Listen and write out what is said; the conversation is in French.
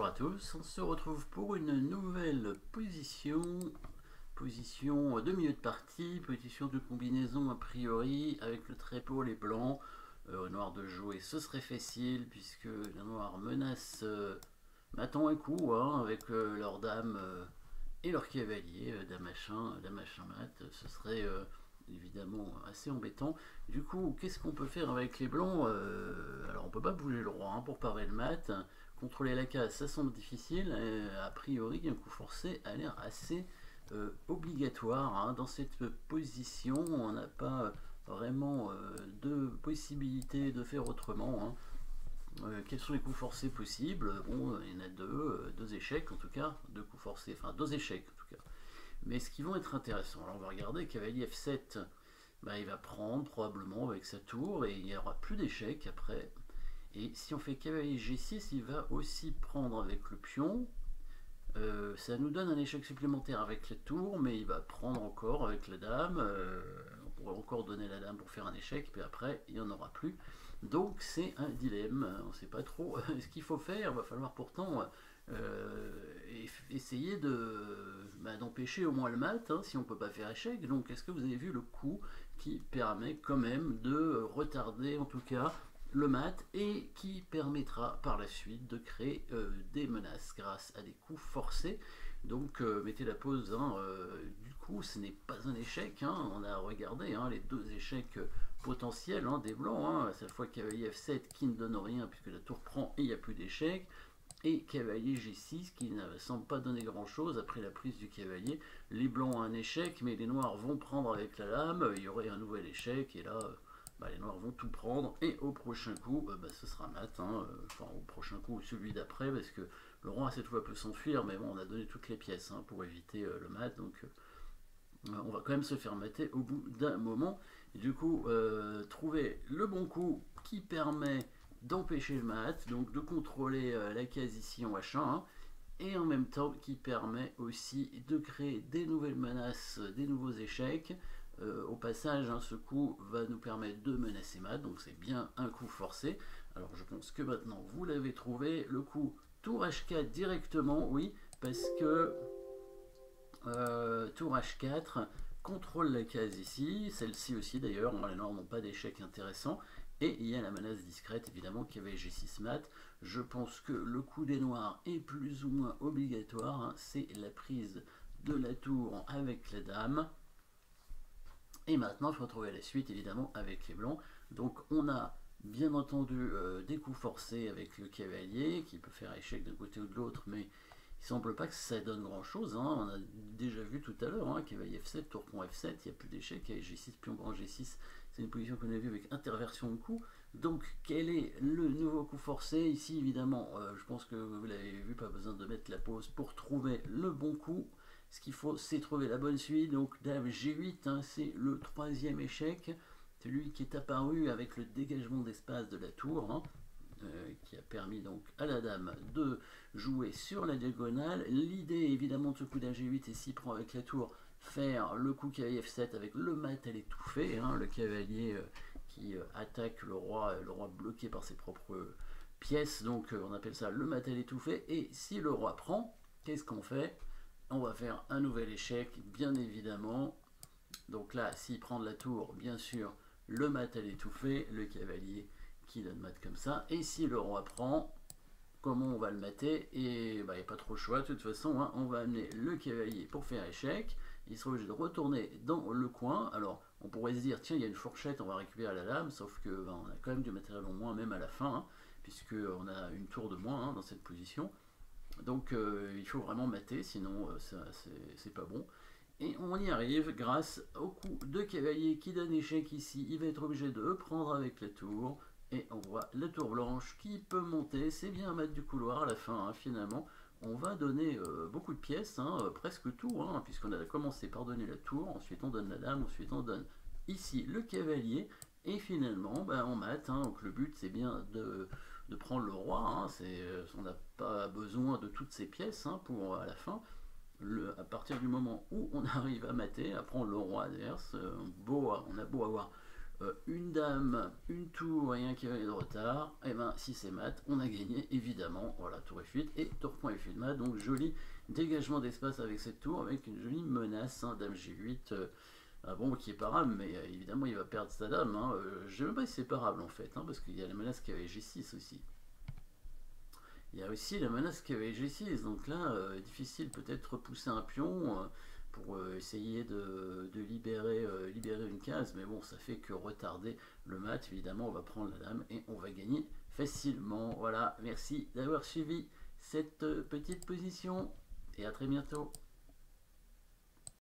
Bonjour à tous, on se retrouve pour une nouvelle position, position de milieu de partie, position de combinaison a priori avec le trait les blancs. Euh, noir de jouer, ce serait facile puisque le noir menace euh, un coup hein, avec euh, leur dame euh, et leur cavalier, dame machin, dame machin mat, ce serait évidemment assez embêtant. Du coup, qu'est-ce qu'on peut faire avec les blancs? Alors on peut pas bouger le roi hein, pour parer le mat. Contrôler la case, ça semble difficile. a priori, un coup forcé a l'air assez euh, obligatoire. Hein. Dans cette position, on n'a pas vraiment euh, de possibilité de faire autrement. Hein. Euh, quels sont les coups forcés possibles? Bon, il y en a deux, deux échecs en tout cas, deux coups forcés, enfin deux échecs en tout cas. Mais ce qui vont être intéressants, alors on va regarder, cavalier F7, bah, il va prendre probablement avec sa tour et il n'y aura plus d'échecs après. Et si on fait cavalier G6, il va aussi prendre avec le pion. Euh, ça nous donne un échec supplémentaire avec la tour, mais il va prendre encore avec la dame. Euh, on pourrait encore donner la dame pour faire un échec, puis après, il n'y en aura plus. Donc c'est un dilemme, on ne sait pas trop ce qu'il faut faire. Il va falloir pourtant euh, essayer bah, d'empêcher au moins le mat, hein, si on ne peut pas faire échec. Donc est-ce que vous avez vu le coup qui permet quand même de retarder en tout cas le mat et qui permettra par la suite de créer euh, des menaces grâce à des coups forcés. Donc euh, mettez la pause, hein, euh, du coup ce n'est pas un échec, hein. on a regardé hein, les deux échecs potentiels des blancs, cette fois cavalier F7 qui ne donne rien puisque la tour prend et il n'y a plus d'échec, et cavalier G6 qui ne semble pas donner grand chose après la prise du cavalier. Les blancs ont un échec mais les noirs vont prendre avec la lame, il y aurait un nouvel échec et là bah, les noirs vont tout prendre et au prochain coup euh, bah, ce sera mat hein, euh, enfin au prochain coup ou celui d'après parce que le roi cette fois peut s'enfuir mais bon on a donné toutes les pièces hein, pour éviter euh, le mat donc on va quand même se faire mater au bout d'un moment. Et du coup trouver le bon coup qui permet d'empêcher le mat donc de contrôler la case ici en H1 hein, et en même temps qui permet aussi de créer des nouvelles menaces, des nouveaux échecs, euh, au passage, hein, ce coup va nous permettre de menacer mat, donc c'est bien un coup forcé. Alors je pense que maintenant vous l'avez trouvé, le coup tour H4 directement, oui, parce que euh, tour H4 contrôle la case ici, celle-ci aussi d'ailleurs, les noirs n'ont pas d'échec intéressant, et il y a la menace discrète évidemment qui avait G6 mat. Je pense que le coup des noirs est plus ou moins obligatoire, hein. c'est la prise de la tour avec la dame. Et maintenant, il faut retrouver la suite, évidemment, avec les blancs. Donc, on a bien entendu euh, des coups forcés avec le cavalier, qui peut faire échec d'un côté ou de l'autre, mais il semble pas que ça donne grand chose. Hein. On a déjà vu tout à l'heure, hein, cavalier F7, tour pont F7, il n'y a plus d'échec, avec G6, pion grand G6, c'est une position qu'on a vue avec interversion de coup. Donc, quel est le nouveau coup forcé? Ici, évidemment, euh, je pense que vous l'avez vu, pas besoin de mettre la pause pour trouver le bon coup. Ce qu'il faut, c'est trouver la bonne suite. Donc Dame G8, hein, c'est le troisième échec. Celui qui est apparu avec le dégagement d'espace de la tour. Hein, euh, qui a permis donc à la dame de jouer sur la diagonale. L'idée évidemment de ce coup d'un G8 est s'il prend avec la tour, faire le coup cavalier F7 avec le mat à l'étouffé, hein, le cavalier euh, qui euh, attaque le roi, le roi bloqué par ses propres pièces, donc on appelle ça le mat à l'étouffé, et si le roi prend, qu'est-ce qu'on fait? On va faire un nouvel échec, bien évidemment. Donc là, s'il prend de la tour, bien sûr, le mat à l'étouffer, le cavalier qui donne mat comme ça. Et si le roi prend, comment on va le mater? Et il bah, n'y a pas trop le choix, de toute façon, hein. on va amener le cavalier pour faire échec. Il sera obligé de retourner dans le coin. Alors, on pourrait se dire, tiens, il y a une fourchette, on va récupérer la lame, sauf que bah, on a quand même du matériel en moins, même à la fin, hein, puisqu'on a une tour de moins hein, dans cette position. Donc euh, il faut vraiment mater, sinon euh, c'est pas bon. Et on y arrive grâce au coup de cavalier qui donne échec ici. Il va être obligé de prendre avec la tour. Et on voit la tour blanche qui peut monter. C'est bien un du couloir à la fin, hein, finalement. On va donner euh, beaucoup de pièces, hein, presque tout, hein, puisqu'on a commencé par donner la tour. Ensuite on donne la dame, ensuite on donne ici le cavalier. Et finalement, ben, on mate. donc le but c'est bien de de prendre le roi. Hein, euh, on n'a pas besoin de toutes ces pièces hein, pour à la fin. Le, à partir du moment où on arrive à mater, à prendre le roi adverse, beau, on a beau avoir euh, une dame, une tour et un cavalier de retard, et eh ben si c'est mat, on a gagné évidemment. Voilà, tour F8 et tour point F8 mat, donc joli dégagement d'espace avec cette tour, avec une jolie menace, hein, dame G8, euh, ah bon, qui est parable, mais euh, évidemment il va perdre sa dame. Hein, je ne sais même pas si c'est parable en fait, hein, parce qu'il y a la menace qui avait G6 aussi. Il y a aussi la menace qui avait G6, donc là, difficile peut-être repousser un pion pour euh, essayer de, libérer, euh, une case, mais bon, ça fait que retarder le mat, évidemment, on va prendre la dame et on va gagner facilement. Voilà, merci d'avoir suivi cette euh, petite position et à très bientôt.